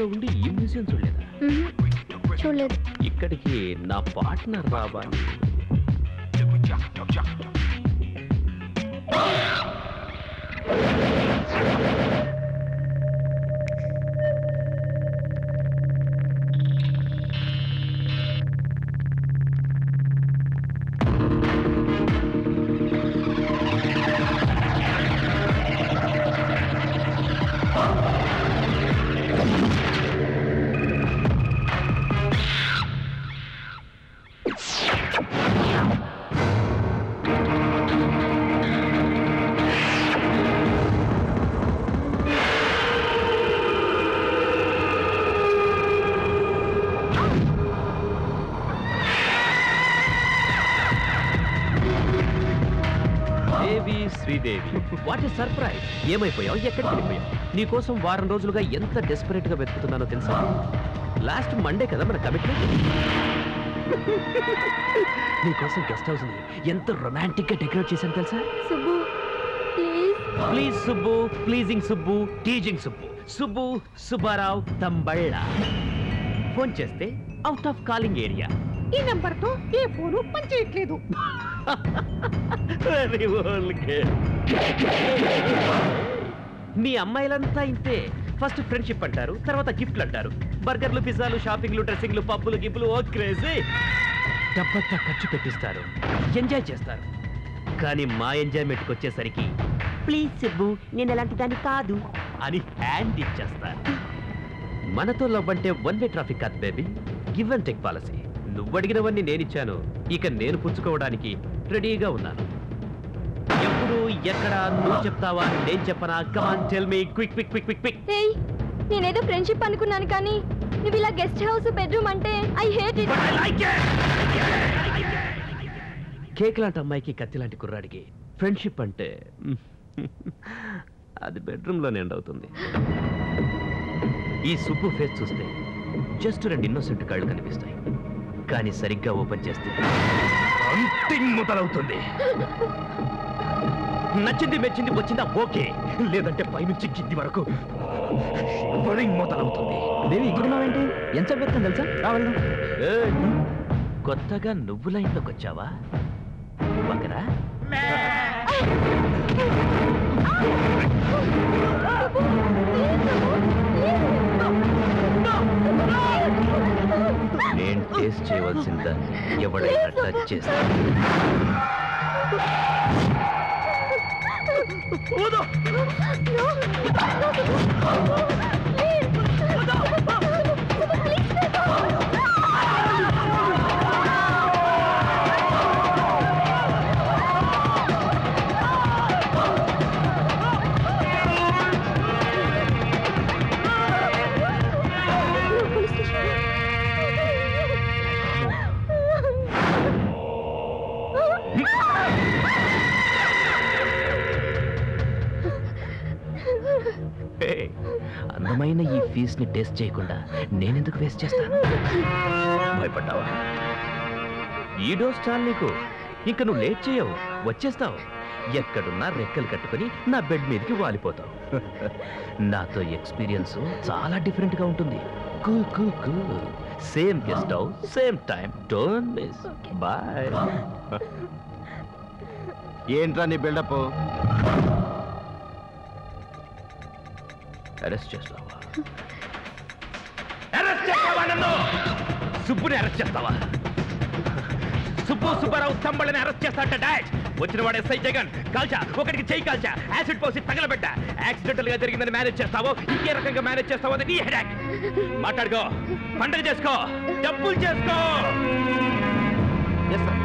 లో ఉండి ఈ మ్యూజియం చూడలేదా. చూడలేదు. ఇక్కడికి నా పార్ట్నర్ రావాలి. Devi Sridevi. What is surprise ఏమైపోయావు? ఎక్కడికి వెళ్ళిపోయావు? నీకోసం వారం రోజులుగా ఎంత డెస్పరేట్గా వెతుకుతున్నానో తెలుసా? లాస్ట్ మండే కదా మన కమిట్మెంట్ నీకోసం గెస్ట్ హౌస్ని ఎంత రొమాంటిక్గా డెకరేట్ చేశాను తెలుసా? Subbu please please Subbu. Pleasing Subbu. Teasing Subbu. Subbu Subbarao Thamballa. Phone చేస్తే అవుట్ ఆఫ్ కాలింగ్ ఏరియా ఈ నెంబర్తో ఏ ఫోను పనిచేయట్లేదు. మీ అమ్మాయిలంతా ఇంతే. ఫస్ట్ ఫ్రెండ్షిప్ అంటారు తర్వాత గిఫ్ట్లు అంటారు. బర్గర్లు పిజ్జాలు షాపింగ్లు డ్రెస్సింగ్లు పబ్బులు గిబ్బులు ఓ క్రేజీ డబ్బంతా ఖర్చు పెట్టిస్తారు ఎంజాయ్ చేస్తారు. కానీ మా ఎంజాయ్మెంట్కి వచ్చేసరికి ప్లీజ్ సిబ్బు నేను ఎలాంటి దాన్ని కాదు. అని హ్యాండ్ ఇచ్చేస్తారు. మనతో లవ్ అంటే వన్ వే ట్రాఫిక్ కాదు baby give and take policy నువ్వు అడిగినవన్నీ నేను ఇచ్చాను ఇక నేను పుచ్చుకోవడానికి రెడీగా ఉన్నాను. ఎప్పుడు ఎక్కడ నువ్వు చెప్తావా నేను చెప్పనా? Come on tell me quick quick quick quick quick ఏయ్ నేనేదో ఫ్రెండ్షిప్ అనుకున్నాను కానీ నువ్వు ఇలా గెస్ట్ హౌస్ బెడ్రూమ్ అంటే ఐ హేట్ ఇట్ కేక్ లాంటి అమ్మాయికి కత్తి లాంటి కుర్రాడికి ఫ్రెండ్షిప్ అంటే అది బెడ్రూమ్లోనే ఎండ్ అవుతుంది ఈ సుబ్బు ఫేస్ చూస్తే జస్ట్ రెండు ఇన్నోసెంట్ కళ్ళు కనిపిస్తాయి. కానీ సరిగ్గా ఓపెన్ చేస్తే. అంతింగ్ మొదలవుతుంది. నచ్చింది మెచ్చింది వచ్చిందా ఓకే. లేదంటే పైనుంచి కింది వరకు మొదలవుతుంది. దేవి ఉన్నావేంటి ఎంత చెప్తాను తెలుసా? రావాలి ఏయ్, కొత్తగా నువ్వు లైన్లోకి వచ్చావా? ఒకరా టేస్ట్ చేయవలసిందాన్ని ఎవడైనా టచ్ చేస్తా అందమైన ఈ ఫీస్ని టేస్ట్ చేయకుండా నేనెందుకు వేస్ట్ చేస్తాను? భయపడ్డావా? ఈ డోస్ చాలు నీకు. ఇంక నువ్వు లేట్ చేయవు. వచ్చేస్తావు. ఎక్కడున్నా రెక్కలు కట్టుకొని నా బెడ్ మీదకి వాలిపోతావు. నాతో ఎక్స్పీరియన్స్ చాలా డిఫరెంట్గా ఉంటుంది. Cool cool cool same guest house same time don't miss. Bye. ఏంట్రా నీ బిల్డప్? అరెస్ట్ చేస్తావా? అరెస్ట్ చేస్తావా నన్ను? సుబ్బుని అరెస్ట్ చేస్తావా? సుబ్బు సుబ్బారావు తంబళ్ళని అరెస్ట్ చేస్తాట డాడ్. వచ్చిన వాడు ఎస్ఐ జగన్. కాల్చా ఒకటికి చేయి కాల్చా. యాసిడ్ పోసి తగలబెట్ట. యాక్సిడెంటల్గా జరిగిందని మేనేజ్ చేస్తావో ఇంకే రకంగా మేనేజ్ చేస్తావో అది నీ హెడాక్ మాట్లాడుకో పండగ చేసుకో డబ్బులు చేసుకో. Yes sir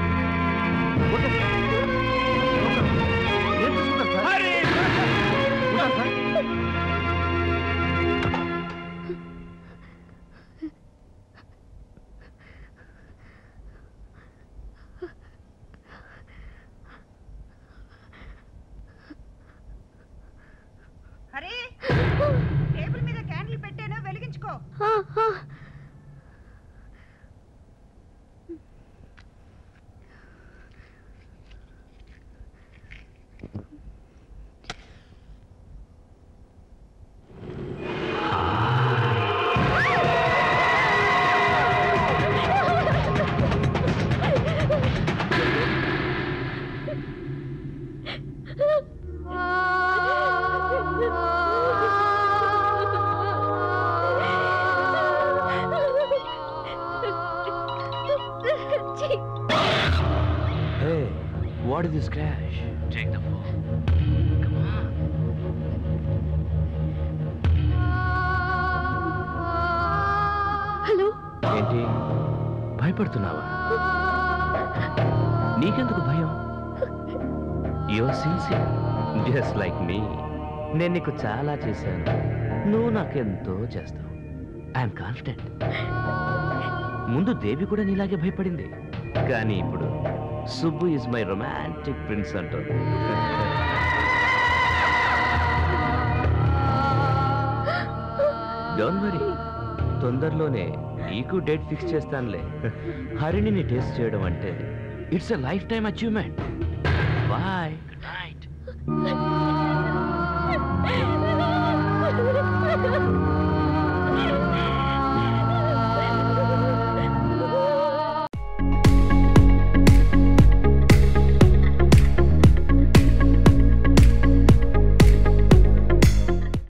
what is this crash? Take the phone. Come on. Hello. ఏంటి? భయపడుతున్నావా? నీకెందుకు భయం? యో సిన్సియర్ జస్ట్ లైక్ మీ నేను నీకు చాలా చేశాను. నువ్వు నాకెంతో చేస్తావు. ఐఎమ్ కాన్ఫిడెంట్ ముందు దేవి కూడా నీలాగే భయపడింది. కానీ ఇప్పుడు Subbu is my romantic prince అంటారు డోంట్ వరీ తొందరలోనే నీకు డేట్ ఫిక్స్ చేస్తానులే. హరిణిని టేస్ట్ చేయడం అంటే it's a life time achievement boy good night